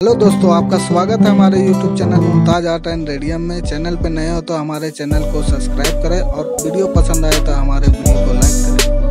Hello दोस्तों, आपका स्वागत है हमारे YouTube channel Mumtaz art and radium में। चैनल पर नए हो तो हमारे चैनल को सब्सक्राइब करें और वीडियो पसंद आए तो हमारे वीडियो को लाइक करें।